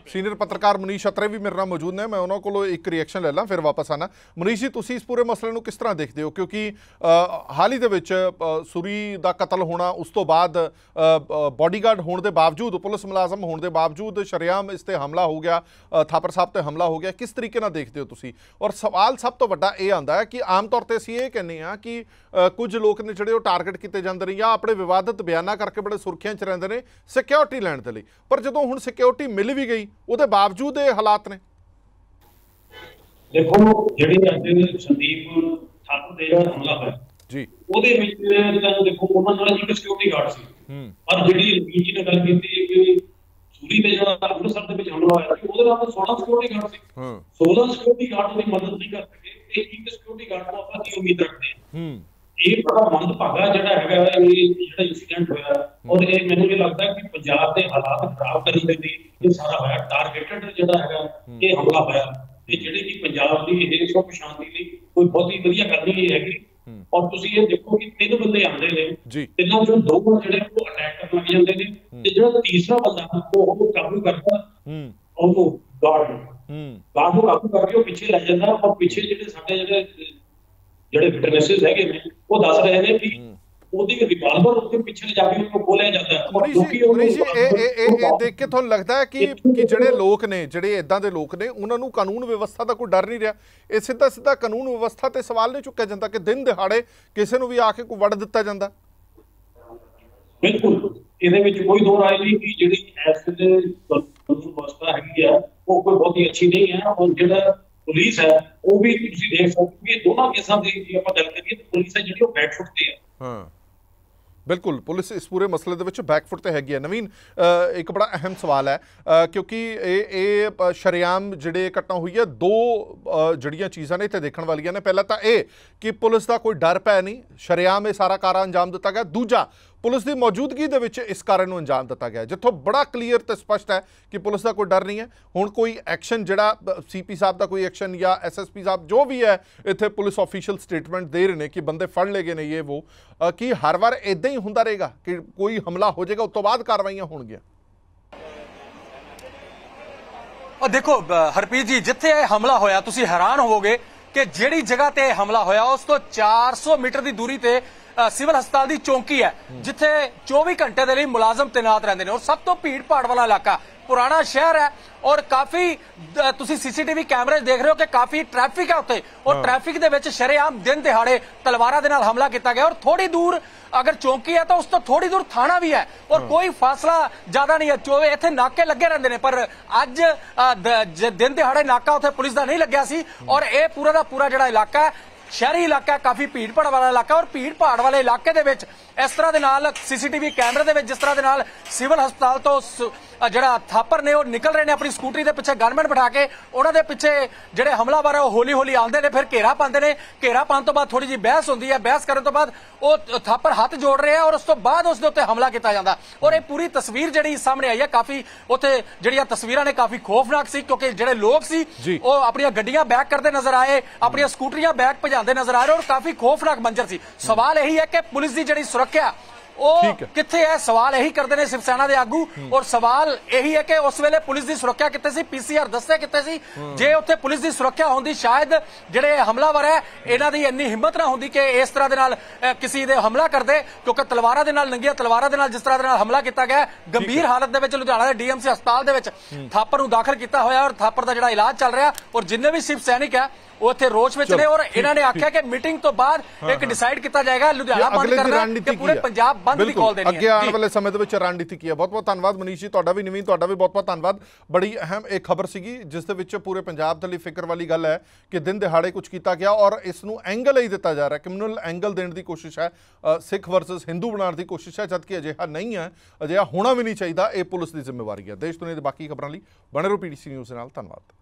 ਸੀਨੀਅਰ ਪੱਤਰਕਾਰ ਮਨੀਸ਼ ਅਤਰੇ ਵੀ ਮੇਰੇ ਨਾਲ ਮੌਜੂਦ ਨੇ। ਮੈਂ ਉਹਨਾਂ ਕੋਲੋਂ ਇੱਕ ਰਿਐਕਸ਼ਨ ਲੈ ਲਾਂ ਫਿਰ ਵਾਪਸ ਆਣਾ ਮਨੀਸ਼ ਜੀ ਤੁਸੀਂ ਇਸ ਪੂਰੇ ਮਸਲੇ ਨੂੰ ਕਿਸ ਤਰ੍ਹਾਂ ਦੇਖਦੇ ਹੋ? ਕਿਉਂਕਿ ਹਾਲ ਹੀ ਦੇ ਵਿੱਚ ਸੁਰੀ ਦਾ ਕਤਲ ਹੋਣਾ, ਉਸ ਤੋਂ ਬਾਅਦ ਬਾਡੀਗਾਰਡ ਹੋਣ ਦੇ ਬਾਵਜੂਦ, ਪੁਲਿਸ ਮੁਲਾਜ਼ਮ ਹੋਣ ਦੇ ਬਾਵਜੂਦ ਸ਼ਰੇਆਮ ਇਸ ਤੇ ਹਮਲਾ ਹੋ ਗਿਆ ਥਾਪਰ ਸਾਹਿਬ ਤੇ ਹਮਲਾ ਹੋ ਗਿਆ। ਕਿਸ ਤਰੀਕੇ ਨਾਲ ਦੇਖਦੇ ਹੋ ਤੁਸੀਂ? ਔਰ ਸਵਾਲ ਸਭ ਤੋਂ ਵੱਡਾ ਇਹ ਆਂਦਾ ਹੈ ਕਿ ਆਮ ਤੌਰ ਤੇ ਅਸੀਂ ਇਹ ਕਹਿੰਦੇ ਆ ਕਿ ਕੁਝ ਲੋਕ ਨੇ ਜਿਹੜੇ ਉਹ ਟਾਰਗੇਟ ਕੀਤੇ ਜਾਂਦੇ ਨੇ ਜਾਂ ਆਪਣੇ ਵਿਵਾਦਤ ਬਿਆਨਾਂ ਕਰਕੇ ਬੜੇ ਸੁਰਖੀਆਂ 'ਚ ਰਹਿੰਦੇ ਨੇ ਸਿਕਿਉਰਿਟੀ ਲੈਣ ਦੇ ਲਈ। ਪਰ ਜਦੋਂ ਹੁਣ ਸਿਕਿਉਰਿਟੀ ਮਿਲ ਵੀ ਗਈ, ਉਹਦੇ ਬਾਵਜੂਦ ਇਹ ਹਾਲਾਤ ਨੇ। ਦੇਖੋ, ਜਿਹੜੇ ਅੱਜ ਸੰਦੀਪ ਠਾਕੁਰ ਦੇ ਹਮਲਾ ਹੋਇਆ ਜੀ। ਉਹਦੇ ਵਿੱਚ ਤੁਹਾਨੂੰ ਦੇਖੋ ਉਹਨਾਂ ਨਾਲ ਇੱਕ ਸਿਕਿਉਰਿਟੀ ਗਾਰਡ ਸੀ। ਹੂੰ। ਪਰ ਜਿਹੜੀ ਰਵੀਨ ਜੀ ਨੇ ਗੱਲ ਕੀਤੀ ਕਿ ਸੂਰੀ ਦੇ ਜਿਹੜਾ ਅੰਮ੍ਰਿਤਸਰ ਦੇ ਵਿੱਚ ਹਮਲਾ ਹੋਇਆ ਸੀ ਉਹਦੇ ਨਾਲ ਤਾਂ 16 ਸਿਕਿਉਰਿਟੀ ਗਾਰਡ ਸੀ। ਹਾਂ। 16 ਸਿਕਿਉਰਿਟੀ ਗਾਰਡ ਦੀ ਮਦਦ ਨਹੀਂ ਕਰ ਸਕੇ ਤੇ ਇੱਕ ਸਿਕਿਉਰਿਟੀ ਗਾਰਡ ਤੋਂ ਆਪਾਂ ਕੀ ਉਮੀਦ ਰੱਖਦੇ ਹਾਂ? ਇਹ ਬੜਾ ਮੰਦਭਾਗਾ ਜਿਹੜਾ ਹੈਗਾ ਇਹ ਜਿਹੜਾ ਇਨਸੀਡੈਂਟ ਹੋਇਆ ਔਰ ਇਹ ਮੈਨੂੰ ਇਹ ਲੱਗਦਾ ਕਿ ਪੰਜਾਬ ਦੇ ਹਾਲਾਤ ਖਰਾਬ ਕਰਨ ਦੇ ਲਈ ਇਹ ਸਾਰਾ ਹੋਇਆ। ਟਾਰਗੇਟਡ ਜਿਹੜਾ ਹੈਗਾ ਇਹ ਹਮਲਾ ਹੋਇਆ। ਤੇ ਜਿਹੜੇ ਕਿ ਪੰਜਾਬ ਦੀ ਇਹ ਸੁੱਖ ਸ਼ਾਂਤੀ ਲਈ ਕੋਈ ਬਹੁਤੀ ਵਧੀਆ ਗੱਲ ਨਹੀਂ ਹੈਗੀ। ਔਰ ਤੁਸੀਂ ਇਹ ਦੇਖੋ ਕਿ ਤਿੰਨ ਬੰਦੇ ਆਉਂਦੇ ਨੇ ਤਿੰਨਾਂ ਚੋਂ ਦੋ ਜਿਹੜੇ ਉਹ ਅਟੈਕ ਕਰਨ ਲੱਗ ਜਾਂਦੇ ਨੇ ਤੇ ਜਿਹੜਾ ਤੀਸਰਾ ਬੰਦਾ ਉਹ ਉਹ ਕਾਬੂ ਕਰਦਾ ਹੂੰ। ਉਹਨੂੰ ਗਾਰਡ ਨੂੰ। ਹੂੰ। ਗਾਰਡ ਨੂੰ ਕਾਬੂ ਕਰਕੇ ਉਹ ਪਿੱਛੇ ਲੈ ਜਾਂਦਾ ਔਰ ਪਿੱਛੇ ਜਿਹੜੇ ਸਾਡੇ ਜਿਹੜੇ ਜਿਹੜੇ ਵਿਟਨੈਸਸ ਹੈਗੇ ਨੇ ਉਹ ਦੱਸ ਰਹੇ ਨੇ ਕਿ ਉਹਦੀ ਉੱਤੇ ਪਿੱਛੇ ਜਾ ਕੇ ਉਹਨੂੰ ਖੋਲਿਆ ਜਾਂਦਾ ਹੈ। ਇਹ ਇਹ ਇਹ ਇਹ ਦੇਖ ਕੇ ਤੁਹਾਨੂੰ ਲੱਗਦਾ ਹੈ ਕਿ ਕਿ ਜਿਹੜੇ ਲੋਕ ਨੇ ਜਿਹੜੇ ਇਦਾਂ ਦੇ ਲੋਕ ਨੇ ਉਹਨਾਂ ਨੂੰ ਕਾਨੂੰਨ ਵਿਵਸਥਾ ਦਾ ਕੋਈ ਡਰ ਨਹੀਂ ਰਿਹਾ। ਇਹ ਸਿੱਧਾ ਸਿੱਧਾ ਕਾਨੂੰਨ ਵਿਵਸਥਾ ਤੇ ਸਵਾਲ ਨਹੀਂ ਚੁੱਕਿਆ ਜਾਂਦਾ ਕਿ ਦਿਨ ਦਿਹਾੜੇ ਕਿਸੇ ਨੂੰ ਵੀ ਆ ਕੇ ਕੋਈ ਵੜ ਦਿੱਤਾ ਜਾਂਦਾ। ਬਿਲਕੁਲ। ਇਹਦੇ ਵਿੱਚ ਕੋਈ ਦੋ ਰਾਏ ਨਹੀਂ ਕਿ ਜਿਹੜੀ ਇਸ ਦੇ ਕਾਨੂੰਨ ਵਿਵਸਥਾ ਹੈਗੀ ਆ ਉਹ ਕੋਈ ਬਹੁਤੀ ਅੱਛੀ ਨਹੀਂ ਹੈ ਔਰ ਜਿਹੜਾ ਪੁਲਿਸ ਹੈ ਉਹ ਵੀ ਤੁਸੀਂ ਦੇਖ ਸਕਦੇ ਹੋ ਕਿ ਦੋਨਾਂ ਕੇਸਾਂ ਦੀ ਜੇ ਆਪਾਂ ਗੱਲ ਕਰੀਏ ਤਾਂ ਪੁਲਿਸ ਹੈ ਜਿਹੜੀ ਉਹ ਫੁੱਟ ਤੇ ਹੈ। ਹਾਂ। ਬਿਲਕੁਲ ਪੁਲਿਸ ਇਸ ਪੂਰੇ ਮਸਲੇ ਦੇ ਵਿੱਚ ਬੈਕਫੁੱਟ ਤੇ ਹੈਗੀ ਹੈ। ਨਵੀਨ ਇੱਕ ਬੜਾ ਅਹਿਮ ਸਵਾਲ ਹੈ ਕਿਉਂਕਿ ਇਹ ਇਹ ਅ, ਸ਼ਰੇਆਮ ਜਿਹੜੇ ਘਟਨਾ ਹੋਈ ਹੈ ਦੋ ਜਿਹੜੀਆਂ ਚੀਜ਼ਾਂ ਨੇ ਇੱਥੇ ਦੇਖਣ ਵਾਲੀਆਂ ਨੇ। ਪਹਿਲਾਂ ਤਾਂ ਇਹ ਕਿ ਪੁਲਿਸ ਦਾ ਕੋਈ ਡਰ ਪੈ ਨਹੀਂ ਸ਼ਰੇਆਮ ਇਹ ਸਾਰਾ ਕਾਰਾ ਅੰਜਾਮ ਦਿੱਤਾ ਗਿਆ। ਦੂਜਾ ਪੁਲਿਸ ਦੀ ਮੌਜੂਦਗੀ ਦੇ ਵਿੱਚ ਇਸ ਕਾਰਨ ਨੂੰ ਅੰਜਾਮ ਦਿੱਤਾ ਗਿਆ ਜਿੱਥੋਂ ਬੜਾ ਕਲੀਅਰ ਤੇ ਸਪਸ਼ਟ ਹੈ ਕਿ ਪੁਲਿਸ ਦਾ ਕੋਈ ਡਰ ਨਹੀਂ ਹੈ। ਹੁਣ ਕੋਈ ਐਕਸ਼ਨ ਜਿਹੜਾ ਸੀਪੀ ਸਾਹਿਬ ਦਾ ਕੋਈ ਐਕਸ਼ਨ ਜਾਂ ਐਸਐਸਪੀ ਸਾਹਿਬ ਜੋ ਵੀ ਹੈ, ਇੱਥੇ ਪੁਲਿਸ ਆਫੀਸ਼ੀਅਲ ਸਟੇਟਮੈਂਟ ਦੇ ਰਹੇ ਨੇ ਕਿ ਬੰਦੇ ਫੜ ਲਏ ਗਏ ਨੇ ਇਹ ਉਹ ਕਿ ਹਰ ਵਾਰ ਇਦਾਂ ਹੀ ਹੁੰਦਾ ਰਹੇਗਾ ਕਿ ਕੋਈ ਹਮਲਾ ਹੋ ਜਾਏਗਾ, ਉਸ ਤੋਂ ਬਾਅਦ ਕਾਰਵਾਈਆਂ ਹੋਣਗੀਆਂ? ਉਹ ਦੇਖੋ ਹਰਪ੍ਰੀਤ ਜੀ, ਜਿੱਥੇ ਇਹ ਹਮਲਾ ਹੋਇਆ, ਤੁਸੀਂ ਹੈਰਾਨ ਹੋਵੋਗੇ ਕਿ ਜਿਹੜੀ ਜਗ੍ਹਾ ਤੇ ਇਹ ਹਮਲਾ ਹੋਇਆ, ਉਸ ਤੋਂ 400 ਮੀਟਰ ਦੀ ਦੂਰੀ ਤੇ ਸਿਵਲ ਹਸਪਤਾਲ ਦੀ ਚੌਂਕੀ ਹੈ ਜਿੱਥੇ 24 ਘੰਟੇ ਦੇ ਲਈ ਮੁਲਾਜ਼ਮ ਤੈਨਾਤ ਰਹਿੰਦੇ ਨੇ। ਔਰ ਸਭ ਤੋਂ ਭੀੜ ਭਾੜ ਵਾਲਾ ਇਲਾਕਾ। ਪੁਰਾਣਾ ਸ਼ਹਿਰ ਹੈ ਔਰ ਕਾਫੀ ਤੁਸੀਂ ਸੀਸੀਟੀਵੀ ਕੈਮਰੇ ਦੇਖ ਰਹੇ ਹੋ ਕਿ ਕਾਫੀ ਟ੍ਰੈਫਿਕ ਹੈ ਉੱਥੇ। ਔਰ ਟ੍ਰੈਫਿਕ ਦੇ ਵਿੱਚ ਸ਼ਰੇਆਮ ਦਿਨ ਦਿਹਾੜੇ ਤਲਵਾਰਾਂ ਦੇ ਨਾਲ ਹਮਲਾ ਕੀਤਾ ਗਿਆ। ਔਰ ਥੋੜੀ ਦੂਰ ਅਗਰ ਚੌਂਕੀ ਹੈ ਤਾਂ ਉਸ ਤੋਂ ਥੋੜੀ ਦੂਰ ਥਾਣਾ ਵੀ ਹੈ। ਔਰ ਕੋਈ ਫਾਸਲਾ ਜ਼ਿਆਦਾ ਨਹੀਂ ਹੈ। ਚੋਵੇ ਇੱਥੇ ਨਾਕੇ ਲੱਗੇ ਰਹਿੰਦੇ ਨੇ ਪਰ ਅੱਜ ਦਿਨ ਦਿਹਾੜੇ ਨਾਕਾ ਉੱਥੇ ਪੁਲਿਸ ਦਾ ਨਹੀਂ ਲੱਗਿਆ ਸੀ। ਔਰ ਇਹ ਪੂਰਾ ਦਾ ਪੂਰਾ ਜਿਹੜਾ ਇਲਾਕਾ ਹੈ ਸ਼ਹਿਰੀ ਇਲਾਕਾ ਕਾਫੀ ਭੀੜ ਭਾੜ ਵਾਲਾ ਇਲਾਕਾ ਔਰ ਭੀੜ ਭਾੜ ਵਾਲੇ ਇਲਾਕੇ ਦੇ ਵਿੱਚ ਇਸ ਤਰ੍ਹਾਂ ਦੇ ਨਾਲ ਸੀਸੀਟੀਵੀ ਕੈਮਰੇ ਦੇ ਵਿੱਚ ਜਿਸ ਤਰ੍ਹਾਂ ਦੇ ਨਾਲ ਸਿਵਲ ਹਸਪਤਾਲ ਤੋਂ ਜਿਹੜਾ ਥਾਪਰ ਨੇ ਉਹ ਨਿਕਲ ਰਹੇ ਨੇ ਆਪਣੀ ਸਕੂਟਰੀ ਦੇ ਪਿੱਛੇ ਗਨਮੈਨ ਬਿਠਾ ਕੇ ਉਹਨਾਂ ਦੇ ਪਿੱਛੇ ਜਿਹੜੇ ਹਮਲਾਵਰ ਹੈ ਉਹ ਹੌਲੀ ਹੌਲੀ ਆਉਂਦੇ ਨੇ ਫਿਰ ਘੇਰਾ ਪਾਉਂਦੇ ਨੇ ਘੇਰਾ ਪਾਉਣ ਤੋਂ ਬਾਅਦ ਥੋੜੀ ਜੀ ਬਹਿਸ ਹੁੰਦੀ ਹੈ ਬਹਿਸ ਕਰਨ ਤੋਂ ਬਾਅਦ ਉਹ ਥਾਪਰ ਹੱਥ ਜੋੜ ਰਿਹਾ ਔਰ ਉਸ ਤੋਂ ਬਾਅਦ ਉਸ ਦੇ ਉੱਤੇ ਹਮਲਾ ਕੀਤਾ ਜਾਂਦਾ ਔਰ ਇਹ ਪੂਰੀ ਤਸਵੀਰ ਜਿਹੜੀ ਸਾਹਮਣੇ ਆਈ ਹੈ ਕਾਫੀ ਉੱਥੇ ਜਿਹੜੀਆਂ ਤਸਵੀਰਾਂ ਨੇ ਕਾਫੀ ਖੌਫਨਾਕ ਸੀ ਕਿਉਂਕਿ ਜਿਹੜੇ ਲੋਕ ਸੀ। ਉਹ ਆਪਣੀਆਂ ਗੱਡੀਆਂ ਬੈਕ ਕਰਦੇ ਨਜ਼ਰ ਆਏ ਆਪਣੀਆਂ ਸਕੂਟਰੀਆਂ ਬੈਕ ਭਜਾਉਂਦੇ ਨਜ਼ਰ ਆ ਰਹੇ ਔਰ ਕਾਫੀ ਖੌਫਨਾਕ ਮੰਜ਼ਰ ਸੀ। ਸਵਾਲ ਇਹੀ ਹੈ ਕਿ ਪੁਲਿਸ ਦੀ ਜਿਹੜੀ ਸੁਰੱਖਿਆ ਉਹ। ਕਿੱਥੇ ਹੈ? ਸਵਾਲ ਇਹੀ ਕਰਦੇ ਨੇ ਸ਼ਿਵ ਸੈਨਾ ਦੇ ਆਗੂ। ਔਰ ਸਵਾਲ ਇਹੀ ਹੈ ਕਿ ਉਸ ਵੇਲੇ ਪੁਲਿਸ ਦੀ ਸੁਰੱਖਿਆ ਕਿੱਥੇ ਸੀ? ਪੀਸੀਆਰ ਦੱਸੇ ਕਿੱਥੇ ਸੀ? ਜੇ ਉੱਥੇ ਪੁਲਿਸ ਦੀ ਸੁਰੱਖਿਆ ਹੁੰਦੀ ਸ਼ਾਇਦ ਜਿਹੜੇ ਹਮਲਾਵਰ ਹੈ ਇਹਨਾਂ ਦੀ ਇੰਨੀ ਹਿੰਮਤ ਨਾ ਹੁੰਦੀ ਕਿ ਇਸ ਤਰ੍ਹਾਂ ਦੇ ਨਾਲ ਕਿਸੇ ਦੇ ਹਮਲਾ ਕਰਦੇ ਕਿਉਂਕਿ ਤਲਵਾਰਾਂ ਦੇ ਨਾਲ ਨੰਗੀਆਂ ਤਲਵਾਰਾਂ ਦੇ ਨਾਲ ਜਿਸ ਤਰ੍ਹਾਂ ਦੇ ਨਾਲ ਹਮਲਾ ਕੀਤਾ ਗਿਆ ਗੰਭੀਰ ਹਾਲਤ ਦੇ ਵਿੱਚ ਲੁਧਿਆਣਾ ਦੇ ਡੀਐਮਸੀ ਹਸਪਤਾਲ ਦੇ ਵਿੱਚ ਥਾਪਰ ਨੂੰ ਦਾਖਲ ਕੀਤਾ ਹੋਇਆ ਔਰ ਥਾਪਰ ਦਾ ਜਿਹੜਾ ਇਲਾਜ ਚੱਲ ਰਿਹਾ ਔਰ ਜਿੰਨੇ ਵੀ ਸ਼ਿਵ ਸੈਨਿਕ ਹੈ ਉਹ ਇੱਥੇ ਰੋਸ਼ ਵਿੱਚ ਨੇ ਔਰ ਇਹਨਾਂ ਨੇ ਆਖਿਆ ਕਿ ਮੀਟਿੰਗ ਤੋਂ ਬਾਅਦ ਇੱਕ ਡਿਸਾਈਡ ਕੀਤਾ ਜਾਏਗਾ ਲੁਧਿਆਣਾ ਬੰਦ ਕਰਨਾ ਕਿ ਪੂਰੇ ਪੰਜਾਬ ਬੰਦ ਦੀ ਕਾਲ ਦੇਣੀ ਹੈ। ਅੱਗੇ ਆਉਣ। ਵਾਲੇ ਸਮੇਂ ਦੇ ਵਿੱਚ ਰਣਨੀਤੀ ਕੀ ਹੈ ਬਹੁਤ ਬਹੁਤ ਧੰਨਵਾਦ ਮਨੀਸ਼ ਜੀ ਤੁਹਾਡਾ ਵੀ ਨਵੀਨ ਤੁਹਾਡਾ ਵੀ ਬਹੁਤ ਬਹੁਤ ਧੰਨਵਾਦ। ਬੜੀ ਅਹਿਮ ਇੱਕ ਖਬਰ ਸੀਗੀ ਜਿਸ ਦੇ ਵਿੱਚ ਪੂਰੇ ਪੰਜਾਬ ਦੇ ਲਈ ਫਿਕਰ ਵਾਲੀ ਗੱਲ ਹੈ ਕਿ ਦਿਨ ਦਿਹਾੜੇ ਕੁਝ ਕੀਤਾ ਗਿਆ ਔਰ ਇਸ ਨੂੰ ਐਂਗਲ ਹੀ ਦਿੱਤਾ ਜਾ ਰਿਹਾ ਕਮਿਊਨਲ ਐਂਗਲ ਦੇਣ ਦੀ ਕੋਸ਼ਿਸ਼ ਹੈ ਸਿੱਖ ਵਰਸਸ ਹਿੰਦੂ ਬਣਾਉਣ ਦੀ ਕੋਸ਼ਿਸ਼ ਹੈ ਜਦਕਿ ਅਜਿਹਾ ਨਹੀਂ ਹੈ ਅਜਿਹਾ ਹੋਣਾ ਵੀ ਨਹੀਂ ਚਾਹੀਦਾ ਇਹ ਪੁਲਿਸ ਦੀ ਜ਼ਿੰਮੇਵਾਰੀ ਹੈ। ਦੇਸ਼ ਦੁਨੀਆ ਦੇ ਬਾਕੀ ਖਬਰਾਂ ਲਈ ਬਣੇ ਰਹੋ ਪੀਡੀਸੀ ਨਿਊਜ਼ ਨਾਲ ਧੰਨਵਾਦ।